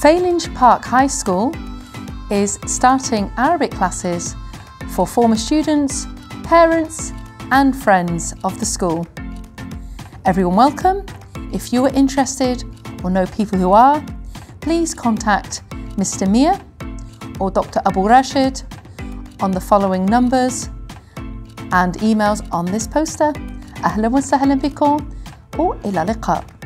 Falinge Park High School is starting Arabic classes for former students, parents and friends of the school. Everyone welcome. If you are interested or know people who are, please contact Mr. Mia or Dr. Abu Rashid on the following numbers and emails on this poster. أهلا وسهلا بكم وإلى اللقاء